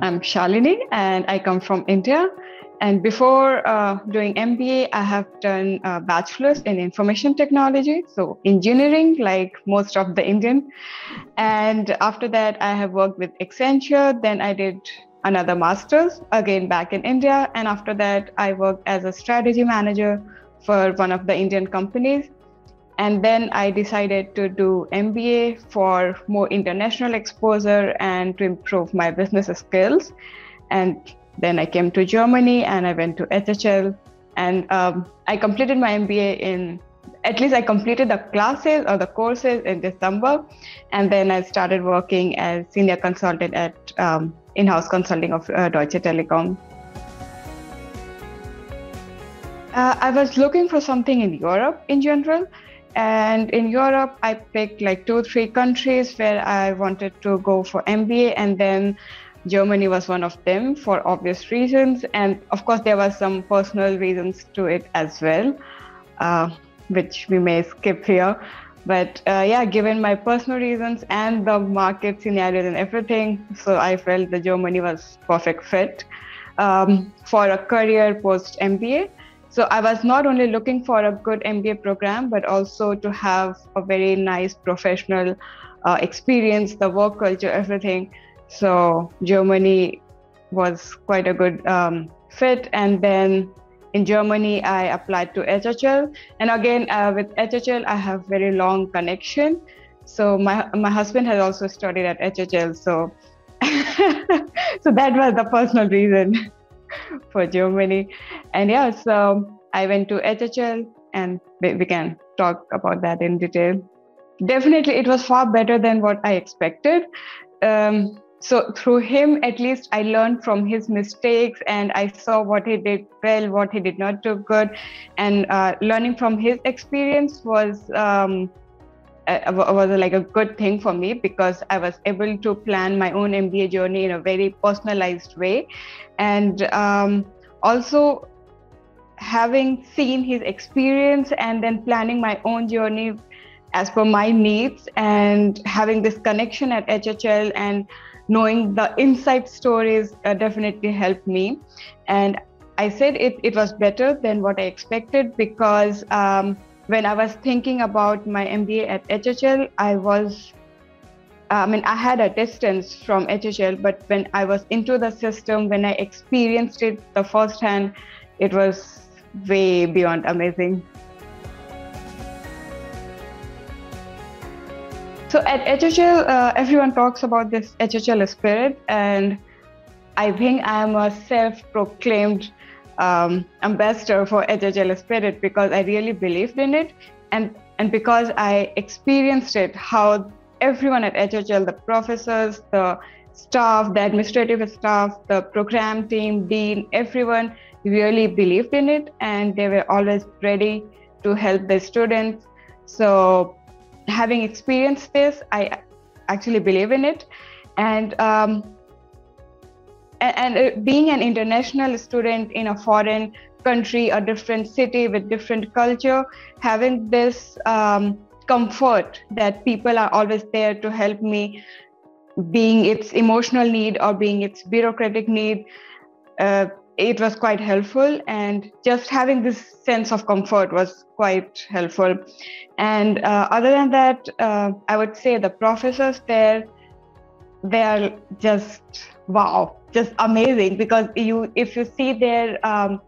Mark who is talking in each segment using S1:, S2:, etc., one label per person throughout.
S1: I'm Shalini and I come from India. And before uh, doing MBA, I have done a bachelor's in information technology, so engineering, like most of the Indian. And after that, I have worked with Accenture. Then I did another master's again back in India. And after that, I worked as a strategy manager for one of the Indian companies. And then I decided to do MBA for more international exposure and to improve my business skills. And then I came to Germany and I went to HHL and um, I completed my MBA in at least I completed the classes or the courses in December, and then I started working as senior consultant at um, in-house consulting of uh, Deutsche Telekom. Uh, I was looking for something in Europe in general, and in Europe I picked like two, three countries where I wanted to go for MBA, and then Germany was one of them for obvious reasons. And of course, there were some personal reasons to it as well, uh, which we may skip here. But uh, yeah, given my personal reasons and the market scenarios and everything, so I felt the Germany was perfect fit um, for a career post MBA. So I was not only looking for a good MBA program, but also to have a very nice professional uh, experience, the work culture, everything. So Germany was quite a good um, fit. And then in Germany, I applied to HHL. And again, uh, with HHL, I have very long connection. So my my husband has also studied at HHL. So so that was the personal reason for Germany. And yeah, so I went to HHL, and we, can talk about that in detail. Definitely, it was far better than what I expected. Um, so through him at least i learned from his mistakes and i saw what he did well what he did not do good and uh, learning from his experience was um, was like a good thing for me because i was able to plan my own mba journey in a very personalized way and um, also having seen his experience and then planning my own journey as per my needs and having this connection at hhl and knowing the inside stories uh, definitely helped me. And I said it, it was better than what I expected because um, when I was thinking about my MBA at HHL, I was, I mean, I had a distance from HHL, but when I was into the system, when I experienced it the first hand, it was way beyond amazing. So at HHL, uh, everyone talks about this HHL spirit, and I think I am a self-proclaimed um, ambassador for HHL spirit because I really believed in it, and and because I experienced it, how everyone at HHL, the professors, the staff, the administrative staff, the program team, dean, everyone really believed in it, and they were always ready to help the students. So having experienced this, I actually believe in it. And um, and, and being an international student in a foreign country, a different city with different culture, having this um, comfort that people are always there to help me, being its emotional need or being its bureaucratic need, uh, it was quite helpful. And just having this sense of comfort was quite helpful. And uh, other than that uh, i would say the professors there they are just wow just amazing because you if you see their um,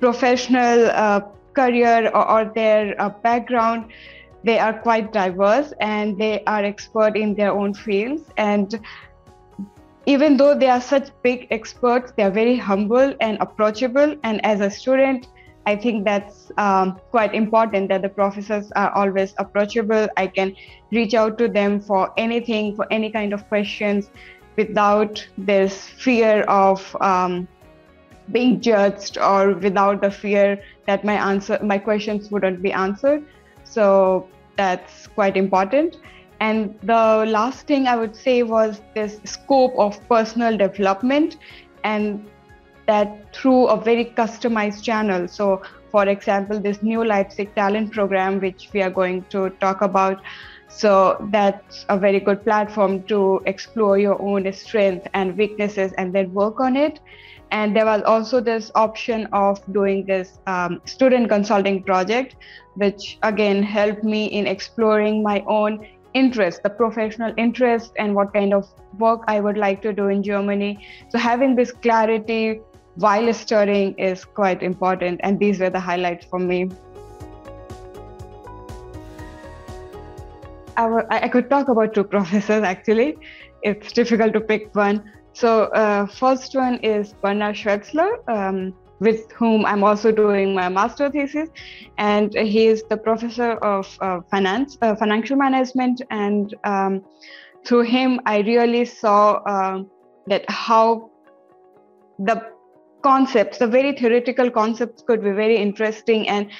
S1: professional uh, career or, or their uh, background they are quite diverse and they are expert in their own fields and even though they are such big experts, they are very humble and approachable. And as a student, I think that's um, quite important that the professors are always approachable. I can reach out to them for anything, for any kind of questions, without this fear of um, being judged or without the fear that my answer, my questions wouldn't be answered. So that's quite important. And the last thing I would say was this scope of personal development and that through a very customized channel. So, for example, this new Leipzig talent program, which we are going to talk about, So that's a very good platform to explore your own strength and weaknesses and then work on it. And there was also this option of doing this um, student consulting project, which again helped me in exploring my own interest, the professional interest, and what kind of work I would like to do in Germany. So having this clarity while studying is quite important, and these were the highlights for me. I, w- I could talk about two professors actually. It's difficult to pick one. So, uh, first one is Bernhard Schwetzler, um, with whom I'm also doing my master thesis, and he is the professor of uh, finance, uh, financial management, and um, through him, I really saw uh, that how the concepts, the very theoretical concepts, could be very interesting and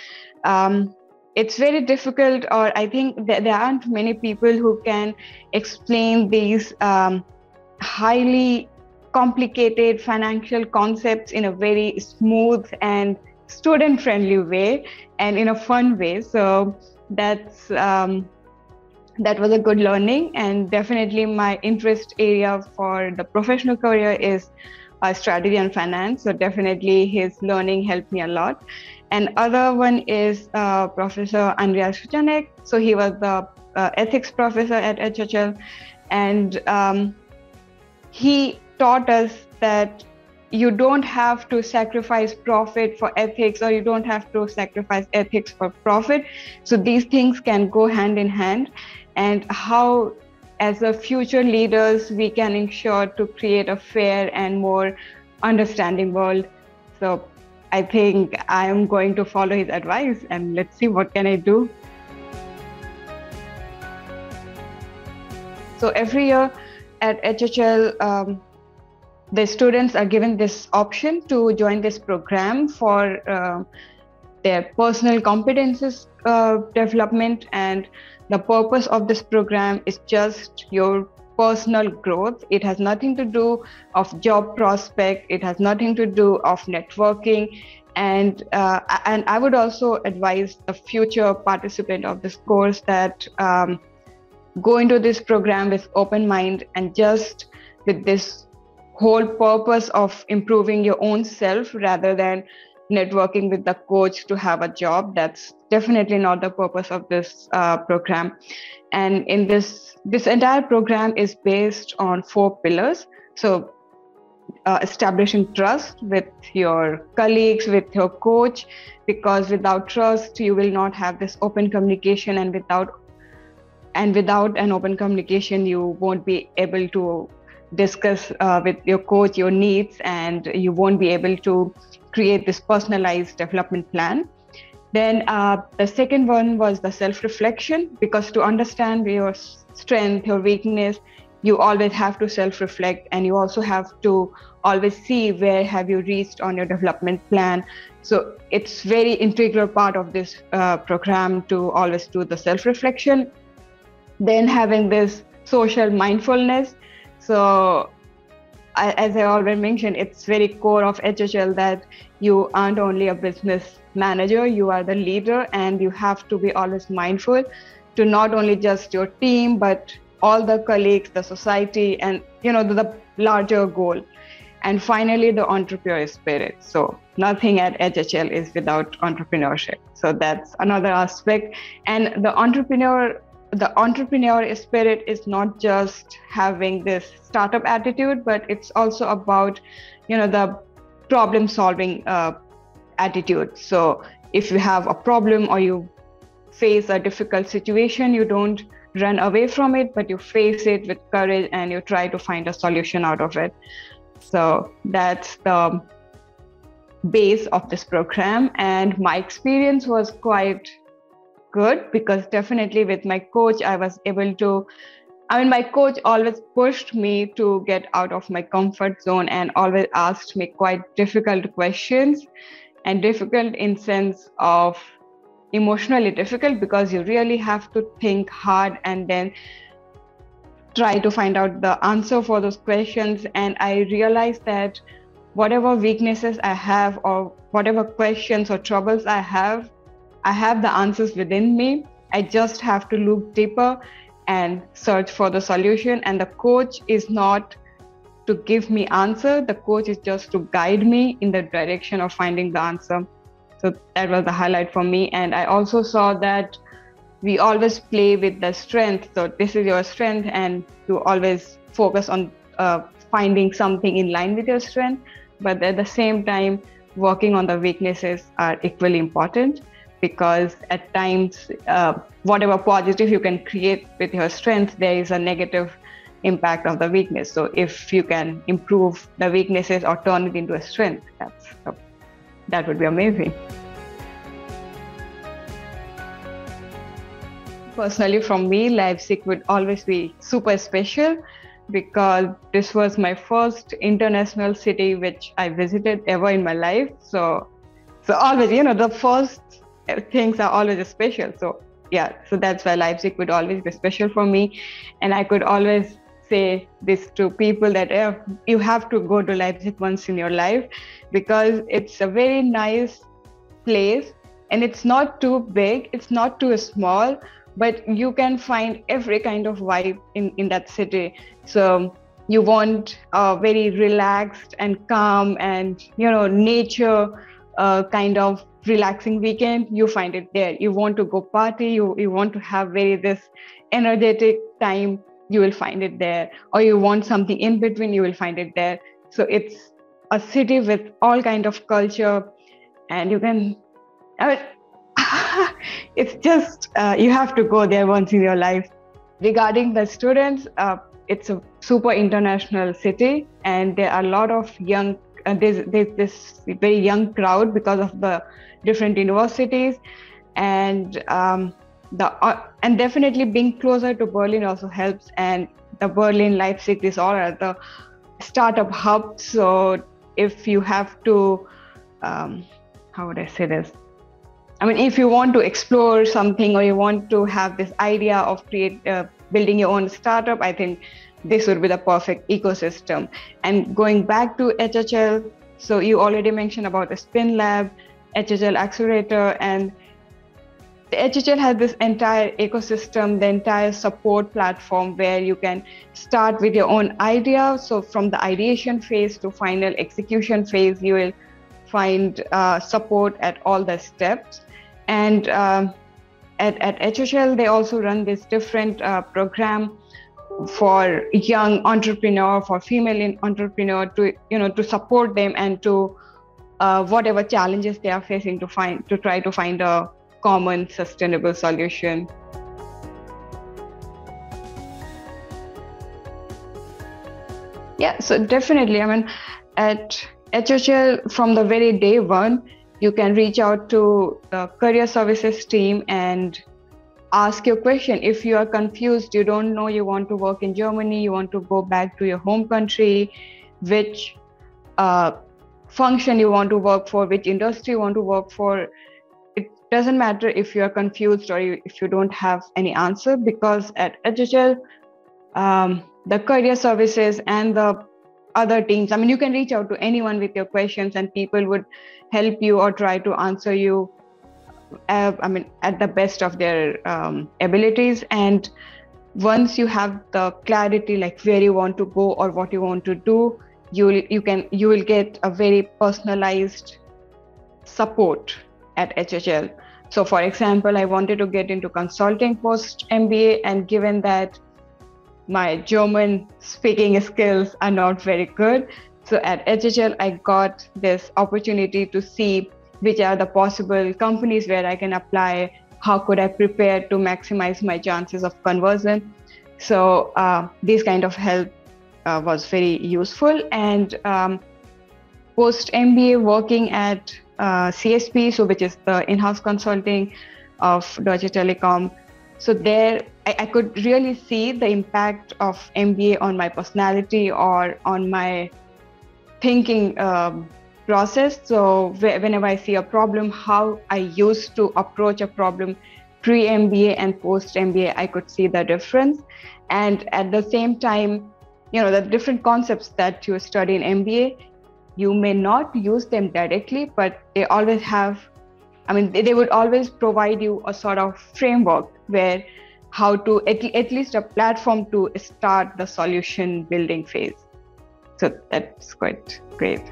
S1: um, it's very difficult or i think there aren't many people who can explain these um, highly complicated financial concepts in a very smooth and student friendly way and in a fun way. So that's um, that was a good learning. And definitely my interest area for the professional career is uh, strategy and finance. So definitely his learning helped me a lot and other one is uh, Professor Andreas Suchanek. So he was the uh, ethics professor at HHL, and um, he taught us that you don't have to sacrifice profit for ethics, or you don't have to sacrifice ethics for profit. So these things can go hand in hand, and how as a future leaders we can ensure to create a fair and more understanding world. So I think I am going to follow his advice and let's see what can I do. So every year at HHL, um, the students are given this option to join this program for uh, their personal competences uh, development and the purpose of this program is just your personal growth. It has nothing to do of job prospect. It has nothing to do of networking. And uh, and i would also advise the future participant of this course that um, go into this program with open mind and just with this whole purpose of improving your own self rather than networking with the coach to have a job. That's definitely not the purpose of this uh, program. And in this this entire program is based on four pillars. So uh, establishing trust with your colleagues with your coach because without trust you will not have this open communication and without and without an open communication you won't be able to discuss uh, with your coach your needs and you won't be able to create this personalized development plan. Then uh, the second one was the self reflection, because to understand your strength, your weakness, you always have to self reflect and you also have to always see where have you reached on your development plan. So it's very integral part of this uh, program to always do the self reflection then having this social mindfulness. So As i already mentioned it's very core of hhl that you aren't only a business manager you are the leader and you have to be always mindful to not only just your team but all the colleagues the society and you know the, the larger goal. And finally the entrepreneur spirit. So nothing at hhl is without entrepreneurship. So that's another aspect. And the entrepreneur the entrepreneur spirit is not just having this startup attitude but it's also about you know the problem solving uh, attitude. So if you have a problem or you face a difficult situation, you don't run away from it, but you face it with courage and you try to find a solution out of it. So that's the base of this program. And my experience was quite good because definitely with my coach, I was able to I mean, my coach always pushed me to get out of my comfort zone and always asked me quite difficult questions. And difficult in sense of emotionally difficult because you really have to think hard and then try to find out the answer for those questions. And i realized that whatever weaknesses i have or whatever questions or troubles i have i have the answers within me I just have to look deeper and search for the solution. And the coach is not to give me answer. The coach is just to guide me in the direction of finding the answer. So that was the highlight for me. And I also saw that we always play with the strength. So this is your strength, and you always focus on uh, finding something in line with your strength. But at the same time, working on the weaknesses are equally important because at times, uh, whatever positive you can create with your strength, there is a negative impact of the weakness. So if you can improve the weaknesses or turn it into a strength, that's that would be amazing. Personally, from me, Leipzig would always be super special because this was my first international city which I visited ever in my life. So, so always, you know, the first things are always special. So, yeah, so that's why Leipzig would always be special for me, and I could always say this to people that eh, you have to go to Leipzig once in your life because it's a very nice place and it's not too big, it's not too small, but you can find every kind of vibe in, in that city. So you want a very relaxed and calm and you know nature kind of relaxing weekend you find it there. You want to go party you, you want to have very this energetic time you will find it there. Or you want something in between you will find it there. So it's a city with all kind of culture and you can I mean, it's just uh, you have to go there once in your life. Regarding the students uh, it's a super international city and there are a lot of young uh, there's, there's this very young crowd because of the different universities and um, the uh, and definitely being closer to Berlin also helps. And the Berlin, Leipzig, this all are the startup hubs. So if you have to, um, how would I say this? I mean, if you want to explore something or you want to have this idea of create uh, building your own startup, I think this would be the perfect ecosystem. And going back to HHL, so you already mentioned about the Spin Lab, HHL Accelerator, and the HHL has this entire ecosystem, the entire support platform where you can start with your own idea. So from the ideation phase to final execution phase, you will find uh, support at all the steps. And um, at, at HHL, they also run this different uh, program for young entrepreneur, for female entrepreneur to you know to support them and to uh, whatever challenges they are facing to find to try to find a common sustainable solution. Yeah, so definitely. I mean, at HHL, from the very day one, you can reach out to the career services team and ask your question. If you are confused, you don't know you want to work in Germany, you want to go back to your home country, which uh, function you want to work for, which industry you want to work for, It doesn't matter if you're confused or you, if you don't have any answer because at HHL, um, the career services and the other teams, I mean, you can reach out to anyone with your questions and people would help you or try to answer you, uh, I mean, at the best of their um, abilities. And once you have the clarity, like where you want to go or what you want to do, you you can you will get a very personalized support at HHL. So, for example, I wanted to get into consulting post MBA, and given that my German speaking skills are not very good, so at HHL, I got this opportunity to see which are the possible companies where I can apply. How could I prepare to maximize my chances of conversion? So, uh, this kind of help uh, was very useful. And um, post MBA, working at uh, CSP, so which is the in-house consulting of Deutsche Telekom. So there, I, I, could really see the impact of MBA on my personality or on my thinking um, process. So whenever I see a problem, how I used to approach a problem pre-MBA and post-MBA, I could see the difference. And at the same time, you know, the different concepts that you study in MBA, you may not use them directly, but they always have I mean, they would always provide you a sort of framework where how to at, at least a platform to start the solution building phase. So that's quite great.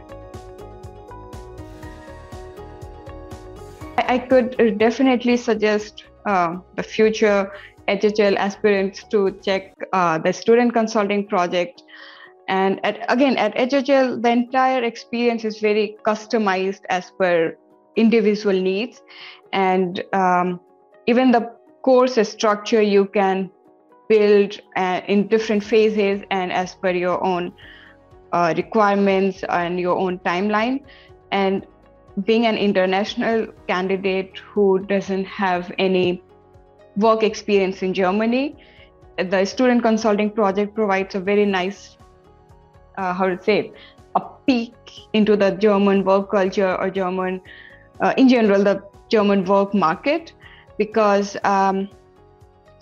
S1: I could definitely suggest uh, the future HHL aspirants to check uh, the student consulting project. And at, again, at HHL, the entire experience is very customized as per individual needs. And um, even the course structure you can build uh, in different phases and as per your own uh, requirements and your own timeline. And being an international candidate who doesn't have any work experience in Germany, the student consulting project provides a very nice, uh, how to say, a peek into the German work culture or German, uh, in general, the German work market, because um,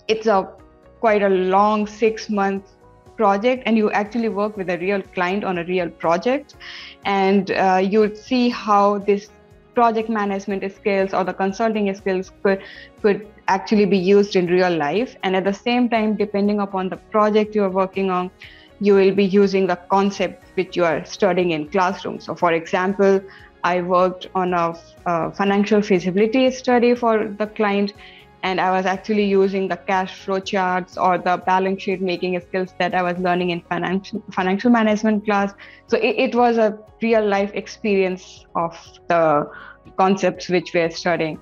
S1: it's a quite a long six month project and you actually work with a real client on a real project. And uh, you'll see how this project management skills or the consulting skills could could actually be used in real life. And at the same time depending upon the project you are working on you will be using the concept which you are studying in classroom. So for example i worked on a, a financial feasibility study for the client and I was actually using the cash flow charts or the balance sheet making skills that I was learning in financial financial management class. So it, it was a real life experience of the concepts which we're studying.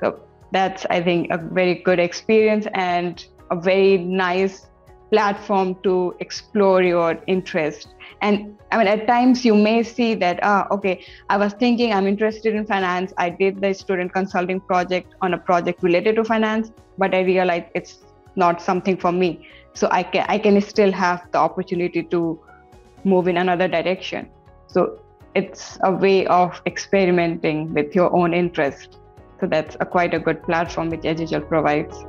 S1: So that's I think a very good experience and a very nice platform to explore your interest. And i mean at times you may see that ah okay i was thinking i'm interested in finance. I did the student consulting project on a project related to finance but i realized it's not something for me. So i can i can still have the opportunity to move in another direction. So it's a way of experimenting with your own interest. So that's a quite a good platform which HHL provides